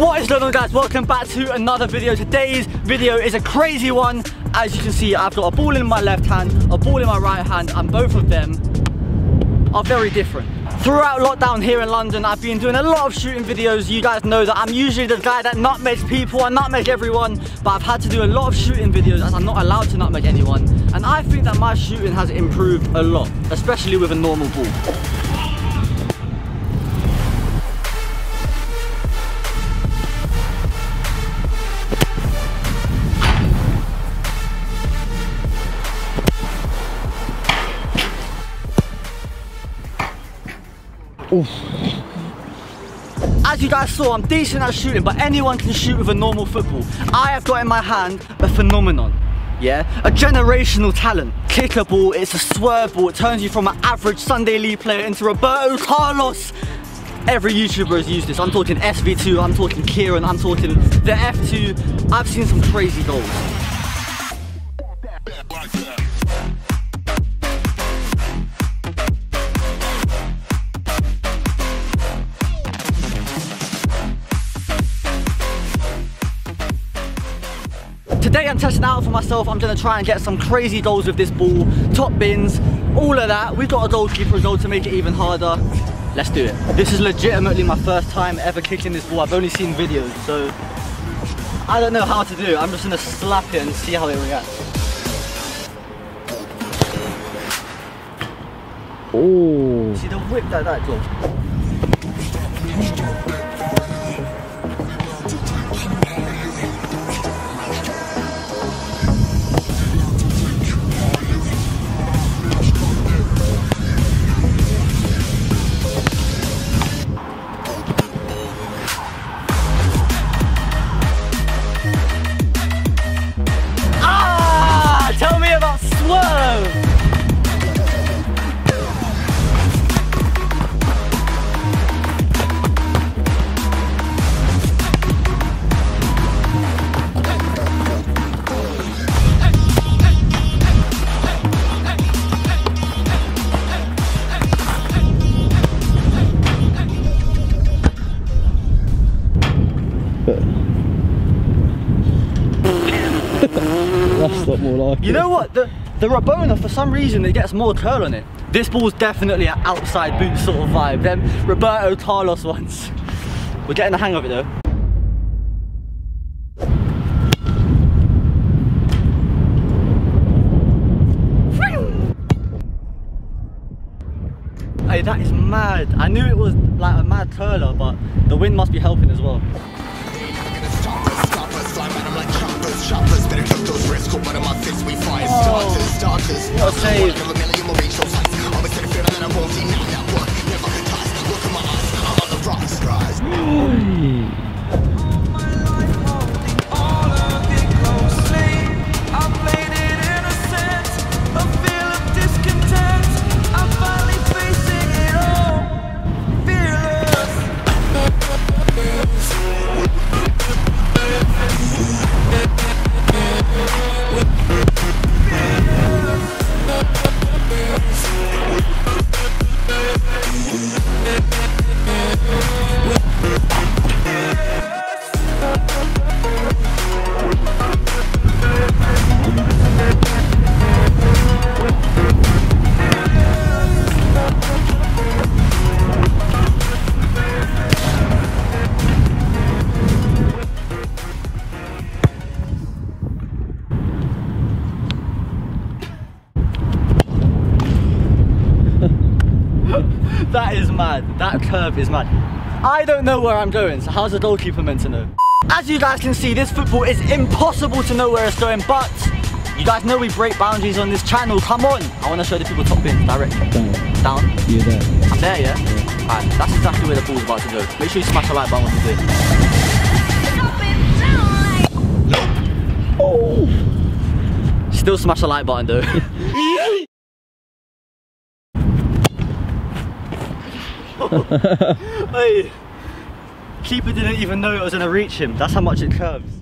What is going on guys? Welcome back to another video. Today's video is a crazy one. As you can see, I've got a ball in my left hand, a ball in my right hand, and both of them are very different. Throughout lockdown here in London, I've been doing a lot of shooting videos. You guys know that I'm usually the guy that nutmegs people and nutmeg everyone, but I've had to do a lot of shooting videos as I'm not allowed to nutmeg anyone. And I think that my shooting has improved a lot, especially with a normal ball. Oof. As you guys saw, I'm decent at shooting, but anyone can shoot with a normal football. I have got in my hand a phenomenon. Yeah, a generational talent. Kickerball, it's a swerve ball, it turns you from an average Sunday league player into Roberto Carlos. Every YouTuber has used this. I'm talking SV2, I'm talking Kieran, I'm talking the F2. I've seen some crazy goals. Today I'm testing out for myself. I'm gonna try and get some crazy goals with this ball, top bins, all of that. We've got a goalkeeper as well to make it even harder. Let's do it. This is legitimately my first time ever kicking this ball. I've only seen videos, so I don't know how to do it. I'm just gonna slap it and see how it reacts. Oh. See the whip that that does? That's not more like You it. know what? The the Rabona, for some reason, it gets more curl on it. This ball's definitely an outside boot sort of vibe. Them Roberto Carlos ones. We're getting the hang of it though. Hey, that is mad. I knew it was like a mad curler, but the wind must be helping as well. Shoppers, better took those risks. Open up my fist, we fire starters, starters. A save. That is mad. That curve is mad. I don't know where I'm going, so how's the goalkeeper meant to know? As you guys can see, this football is impossible to know where it's going, but you guys know we break boundaries on this channel. Come on. I want to show the people top bins direct. Down. Down. You're there. I'm there, yeah? Alright, that's exactly where the ball's about to go. Make sure you smash the like button when you do it. Still smash the like button though. hey, keeper didn't even know it was gonna reach him. That's how much it curves.